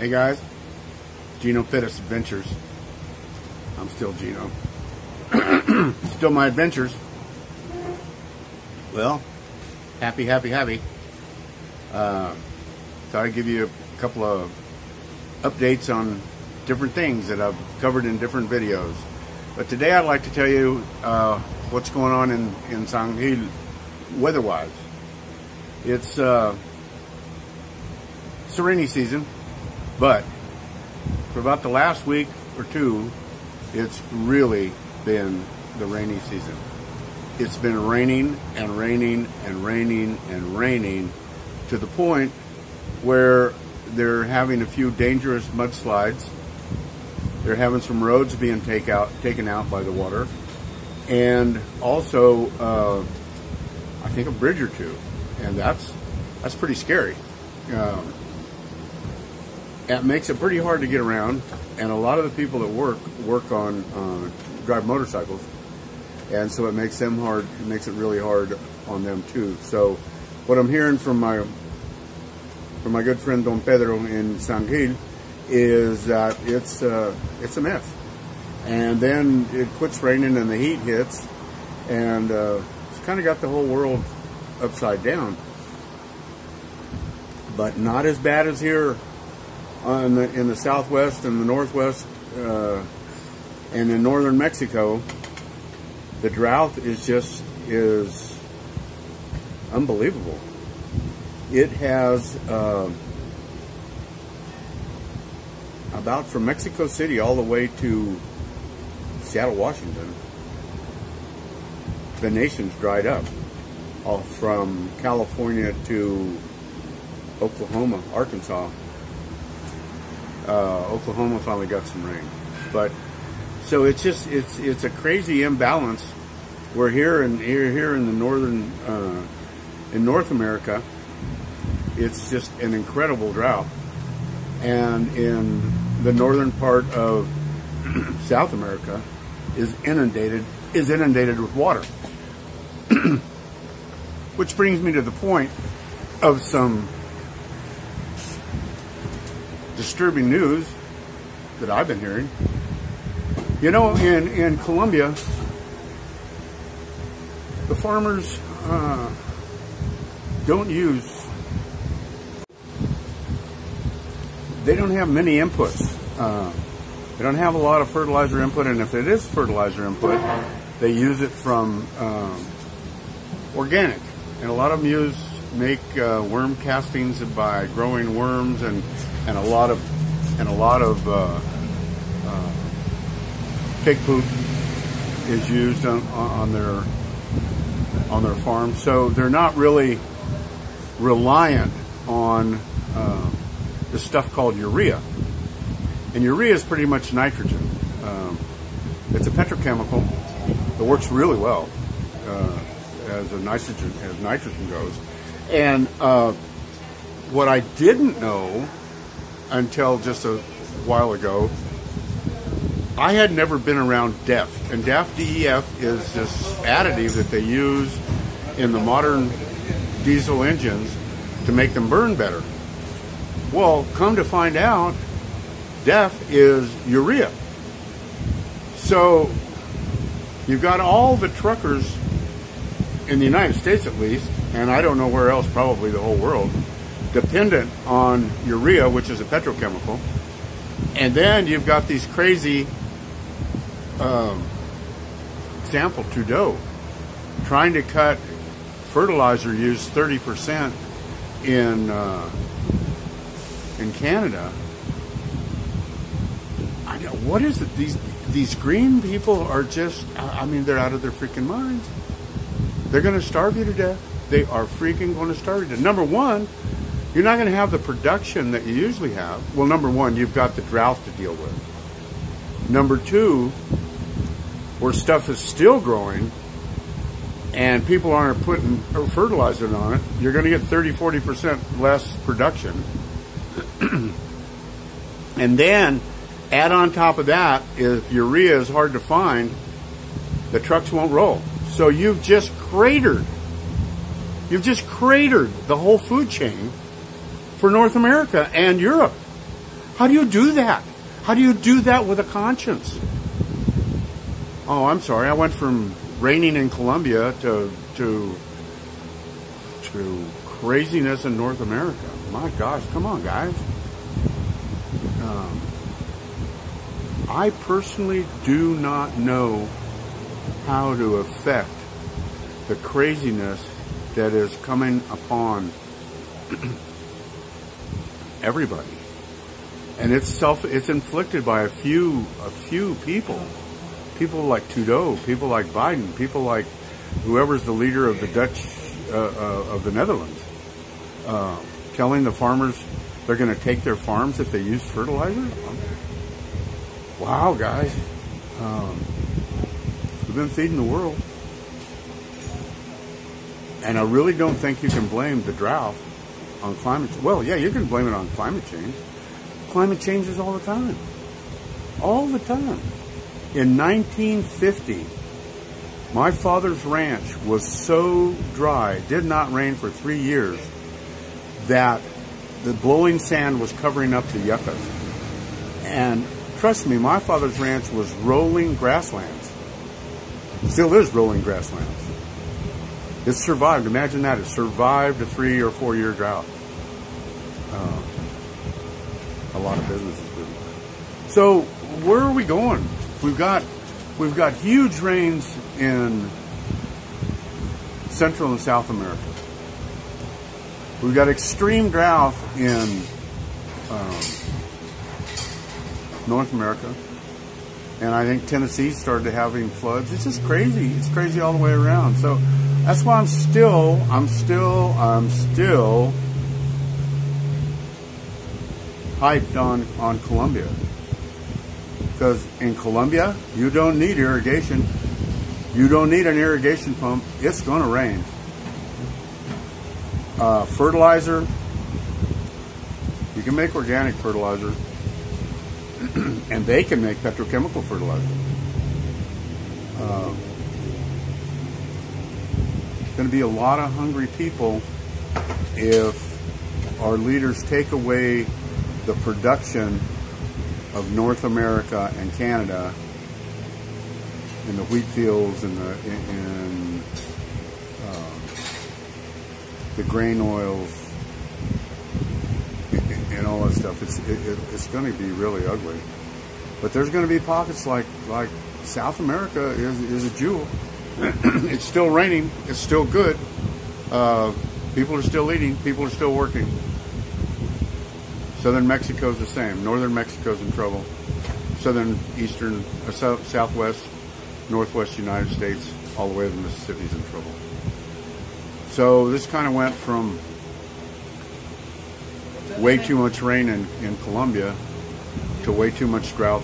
Hey guys, Geno Perez Adventures. I'm still Geno. still my adventures. Well, happy, happy, happy. Uh, thought I'd give you a couple of updates on different things that I've covered in different videos. But today I'd like to tell you uh, what's going on in, in San Gil weather-wise. It's, uh, season, but for about the last week or two, it's really been the rainy season. It's been raining and raining and raining and raining to the point where they're having a few dangerous mudslides. They're having some roads being take out, taken out by the water. And also, uh, I think a bridge or two. And that's, that's pretty scary. Um, it makes it pretty hard to get around, and a lot of the people that work work on uh, drive motorcycles, and so it makes them hard. It makes it really hard on them too. So, what I'm hearing from my from my good friend Don Pedro in San Gil is that it's uh, it's a mess, and then it quits raining and the heat hits, and uh, it's kind of got the whole world upside down. But not as bad as here in the in the southwest and the northwest uh, and in northern Mexico, the drought is just is unbelievable. It has uh, about from Mexico City all the way to Seattle, Washington. The nation's dried up, all from California to Oklahoma, Arkansas, uh, Oklahoma finally got some rain. But so it's just it's it's a crazy imbalance. We're here in here here in the northern uh, in North America. It's just an incredible drought, and in the northern part of South America is inundated is inundated with water. Which brings me to the point of some disturbing news that I've been hearing. You know, in, in Colombia, the farmers uh, don't use, they don't have many inputs. Uh, they don't have a lot of fertilizer input, and if it is fertilizer input, they use it from um, organic. And a lot of them use make uh, worm castings by growing worms and and a lot of and a lot of uh, uh, pig poop is used on, on their on their farm. So they're not really reliant on uh, the stuff called urea. And urea is pretty much nitrogen. Um, it's a petrochemical that works really well uh, as a nitrogen as nitrogen goes. And uh, what I didn't know until just a while ago, I had never been around DEF. And DEF, DEF, is this additive that they use in the modern diesel engines to make them burn better. Well, come to find out, DEF is urea. So you've got all the truckers in the United States at least, and I don't know where else, probably the whole world, dependent on urea, which is a petrochemical. And then you've got these crazy, um, example, Trudeau, trying to cut fertilizer use 30% in, uh, in Canada. I know, what is it? These, these green people are just, I mean, they're out of their freaking minds. They're going to starve you to death. They are freaking going to starve you to death. Number one, you're not going to have the production that you usually have. Well, number one, you've got the drought to deal with. Number two, where stuff is still growing and people aren't putting fertilizer on it, you're going to get 30, 40% less production. and then add on top of that, if urea is hard to find, the trucks won't roll. So you've just cratered, you've just cratered the whole food chain for North America and Europe. How do you do that? How do you do that with a conscience? Oh, I'm sorry. I went from raining in Colombia to to to craziness in North America. My gosh, come on, guys. Um, I personally do not know how to affect the craziness that is coming upon everybody. And it's self it's inflicted by a few a few people. People like Trudeau, people like Biden, people like whoever's the leader of the Dutch uh, uh, of the Netherlands, uh, telling the farmers they're going to take their farms if they use fertilizer. Wow, guys, um, we've been feeding the world. And I really don't think you can blame the drought on climate change. Well, yeah, you can blame it on climate change. Climate changes all the time. All the time. In 1950, my father's ranch was so dry, did not rain for three years, that the blowing sand was covering up the yuccas. And trust me, my father's ranch was rolling grasslands. Still is rolling grasslands. It survived. Imagine that. It survived a three or four year drought. Uh, a lot of businesses didn't. So where are we going? We've got we've got huge rains in Central and South America. We've got extreme drought in um, North America. And I think Tennessee started to having floods. It's just crazy. It's crazy all the way around. So that's why I'm still, I'm still, I'm still hyped on, on Colombia. Because in Colombia, you don't need irrigation. You don't need an irrigation pump. It's going to rain. Uh, fertilizer, you can make organic fertilizer, and they can make petrochemical fertilizer. Uh, going to be a lot of hungry people if our leaders take away the production of North America and Canada in the wheat fields and the in, uh, the grain oils and all that stuff. It's it, it's going to be really ugly. But there's going to be pockets like like South America is, is a jewel. it's still raining. It's still good. Uh, people are still eating. People are still working. Southern Mexico's the same. Northern Mexico's in trouble. Southern, eastern, uh, south, southwest, northwest United States, all the way to the Mississippi's in trouble. So this kind of went from way too much rain in, in Colombia to way too much drought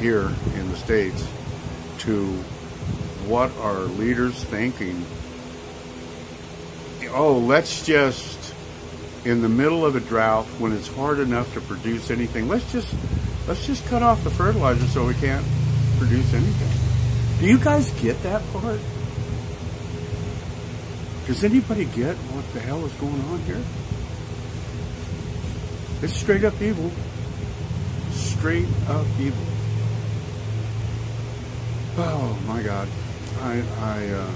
here in the States to what are leaders thinking? Oh, let's just, in the middle of a drought, when it's hard enough to produce anything, let's just, let's just cut off the fertilizer so we can't produce anything. Do you guys get that part? Does anybody get what the hell is going on here? It's straight up evil. Straight up evil. Oh my God. I I, uh,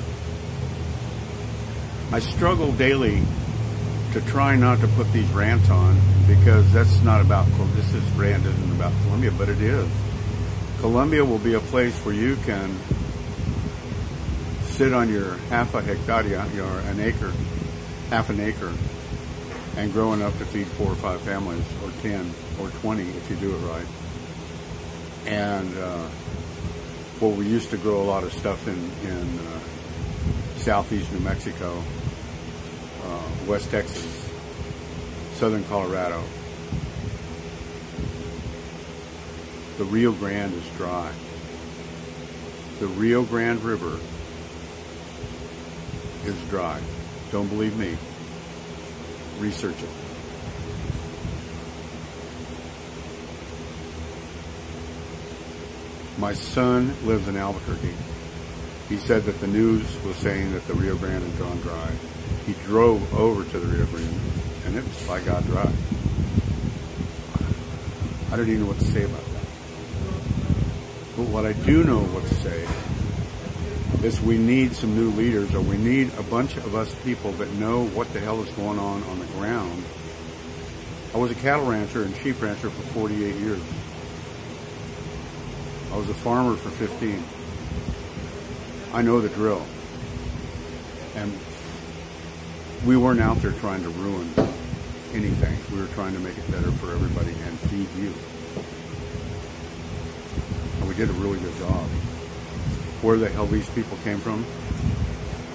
I struggle daily to try not to put these rants on because that's not about this is rant isn't about Colombia, but it is. Colombia will be a place where you can sit on your half a hectare, your an acre, half an acre, and grow enough to feed four or five families, or ten, or twenty if you do it right. And uh, well, we used to grow a lot of stuff in, in uh, southeast New Mexico, uh, West Texas, southern Colorado. The Rio Grande is dry. The Rio Grande River is dry. Don't believe me. Research it. My son lives in Albuquerque. He said that the news was saying that the Rio Grande had gone dry. He drove over to the Rio Grande, and it was by God dry. I don't even know what to say about that. But what I do know what to say is we need some new leaders or we need a bunch of us people that know what the hell is going on on the ground. I was a cattle rancher and sheep rancher for 48 years. I was a farmer for 15. I know the drill. And we weren't out there trying to ruin anything. We were trying to make it better for everybody and feed you. And we did a really good job. Where the hell these people came from,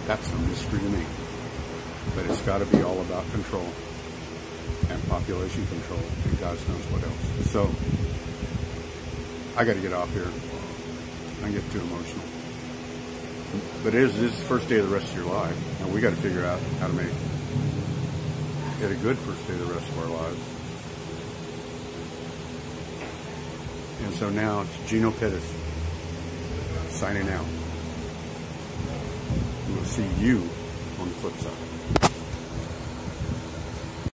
that's a mystery to me. But it's got to be all about control and population control and God knows what else. So I got to get off here. I get too emotional. But it is this is the first day of the rest of your life, and we got to figure out how to make it a good first day of the rest of our lives. And so now it's Geno Perez signing out. We'll see you on the flip side.